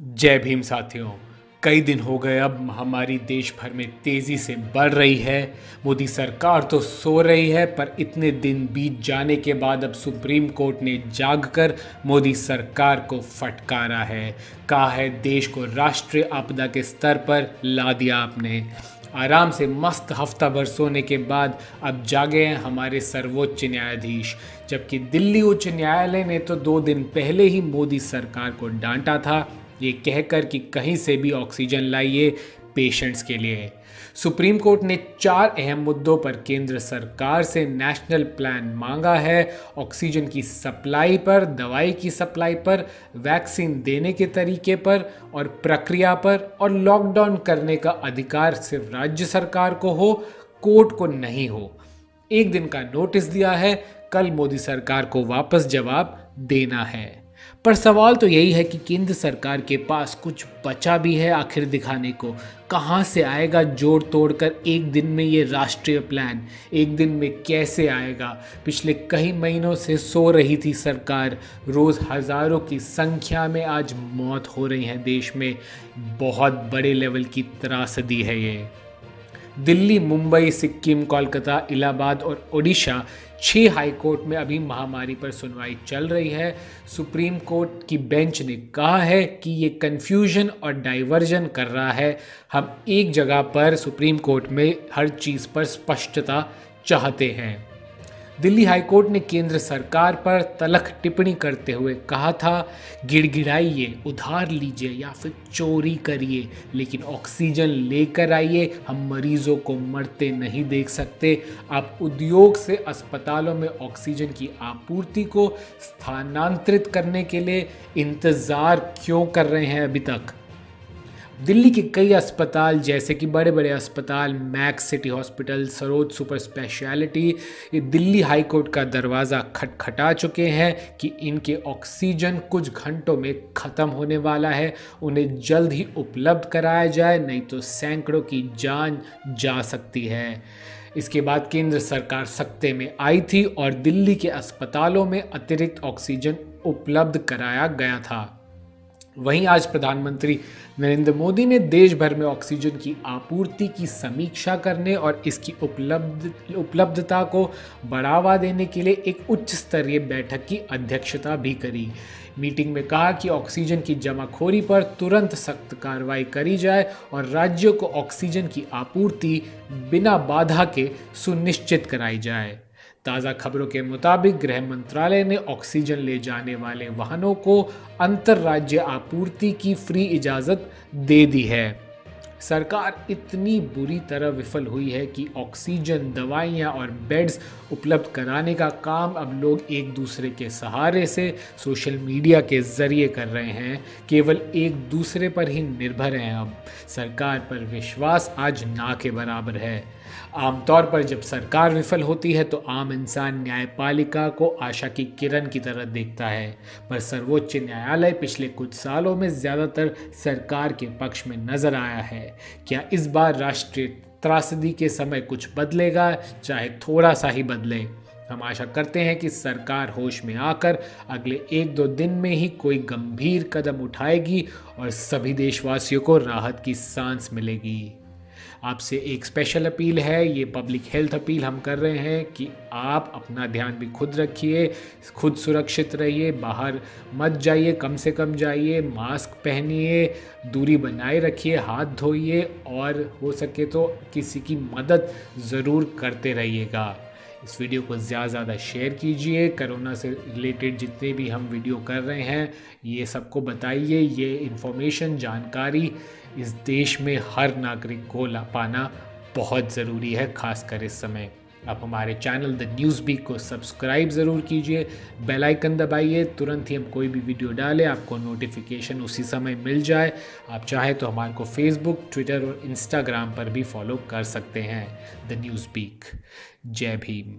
जय भीम साथियों, कई दिन हो गए अब महामारी देश भर में तेज़ी से बढ़ रही है। मोदी सरकार तो सो रही है, पर इतने दिन बीत जाने के बाद अब सुप्रीम कोर्ट ने जागकर मोदी सरकार को फटकारा है। कहा है, देश को राष्ट्रीय आपदा के स्तर पर ला दिया आपने। आराम से मस्त हफ़्ता भर सोने के बाद अब जागे हैं हमारे सर्वोच्च न्यायाधीश। जबकि दिल्ली उच्च न्यायालय ने तो दो दिन पहले ही मोदी सरकार को डांटा था। ये कहकर कि कहीं से भी ऑक्सीजन लाइए पेशेंट्स के लिए। सुप्रीम कोर्ट ने चार अहम मुद्दों पर केंद्र सरकार से नेशनल प्लान मांगा है। ऑक्सीजन की सप्लाई पर, दवाई की सप्लाई पर, वैक्सीन देने के तरीके पर और प्रक्रिया पर और लॉकडाउन करने का अधिकार सिर्फ़ राज्य सरकार को हो, कोर्ट को नहीं हो। एक दिन का नोटिस दिया है, कल मोदी सरकार को वापस जवाब देना है। पर सवाल तो यही है कि केंद्र सरकार के पास कुछ बचा भी है आखिर दिखाने को? कहाँ से आएगा जोड़ तोड़ कर एक दिन में ये राष्ट्रीय प्लान? एक दिन में कैसे आएगा? पिछले कई महीनों से सो रही थी सरकार। रोज़ हज़ारों की संख्या में आज मौत हो रही है देश में। बहुत बड़े लेवल की त्रासदी है ये। दिल्ली, मुंबई, सिक्किम, कोलकाता, इलाहाबाद और ओडिशा छः हाई कोर्ट में अभी महामारी पर सुनवाई चल रही है। सुप्रीम कोर्ट की बेंच ने कहा है कि ये कन्फ्यूज़न और डाइवर्जन कर रहा है। हम एक जगह पर सुप्रीम कोर्ट में हर चीज़ पर स्पष्टता चाहते हैं। दिल्ली हाईकोर्ट ने केंद्र सरकार पर तलख टिप्पणी करते हुए कहा था, गिड़गिड़ाइए, उधार लीजिए या फिर चोरी करिए, लेकिन ऑक्सीजन लेकर आइए, हम मरीजों को मरते नहीं देख सकते। आप उद्योग से अस्पतालों में ऑक्सीजन की आपूर्ति को स्थानांतरित करने के लिए इंतज़ार क्यों कर रहे हैं अभी तक? दिल्ली के कई अस्पताल, जैसे कि बड़े बड़े अस्पताल, Max city hospital, Saroj super speciality, ये दिल्ली हाई कोर्ट का दरवाज़ा खटखटा चुके हैं कि इनके ऑक्सीजन कुछ घंटों में ख़त्म होने वाला है। उन्हें जल्द ही उपलब्ध कराया जाए, नहीं तो सैकड़ों की जान जा सकती है। इसके बाद केंद्र सरकार सत्ते में आई थी और दिल्ली के अस्पतालों में अतिरिक्त ऑक्सीजन उपलब्ध कराया गया था। वहीं आज प्रधानमंत्री नरेंद्र मोदी ने देश भर में ऑक्सीजन की आपूर्ति की समीक्षा करने और इसकी उपलब्ध, उपलब्धता को बढ़ावा देने के लिए एक उच्च स्तरीय बैठक की अध्यक्षता भी करी। मीटिंग में कहा कि ऑक्सीजन की जमाखोरी पर तुरंत सख्त कार्रवाई करी जाए और राज्यों को ऑक्सीजन की आपूर्ति बिना बाधा के सुनिश्चित कराई जाए। ताज़ा खबरों के मुताबिक गृह मंत्रालय ने ऑक्सीजन ले जाने वाले वाहनों को अंतर्राज्य आपूर्ति की फ्री इजाज़त दे दी है। सरकार इतनी बुरी तरह विफल हुई है कि ऑक्सीजन, दवाइयाँ और बेड्स उपलब्ध कराने का काम अब लोग एक दूसरे के सहारे से सोशल मीडिया के ज़रिए कर रहे हैं। केवल एक दूसरे पर ही निर्भर हैं अब। सरकार पर विश्वास आज ना के बराबर है। आमतौर पर जब सरकार विफल होती है तो आम इंसान न्यायपालिका को आशा की किरण की तरह देखता है। पर सर्वोच्च न्यायालय पिछले कुछ सालों में ज़्यादातर सरकार के पक्ष में नज़र आया है। क्या इस बार राष्ट्रीय त्रासदी के समय कुछ बदलेगा? चाहे थोड़ा सा ही बदले। हम आशा करते हैं कि सरकार होश में आकर अगले एक दो दिन में ही कोई गंभीर कदम उठाएगी और सभी देशवासियों को राहत की सांस मिलेगी। आपसे एक स्पेशल अपील है, ये पब्लिक हेल्थ अपील हम कर रहे हैं कि आप अपना ध्यान भी खुद रखिए, खुद सुरक्षित रहिए, बाहर मत जाइए, कम से कम जाइए मास्क पहनिए, दूरी बनाए रखिए, हाथ धोइए और हो सके तो किसी की मदद ज़रूर करते रहिएगा। इस वीडियो को ज़्यादा ज़्यादा शेयर कीजिए। कोरोना से रिलेटेड जितने भी हम वीडियो कर रहे हैं, ये सबको बताइए। ये इन्फॉर्मेशन जानकारी इस देश में हर नागरिक को ला पाना बहुत ज़रूरी है, खासकर इस समय। आप हमारे चैनल द न्यूज़ बीक को सब्सक्राइब ज़रूर कीजिए, बेल आइकन दबाइए, तुरंत ही हम कोई भी वीडियो डालें, आपको नोटिफिकेशन उसी समय मिल जाए। आप चाहे तो हमारे को फेसबुक ट्विटर और इंस्टाग्राम पर भी फॉलो कर सकते हैं, द न्यूज़ बीक जय भीम।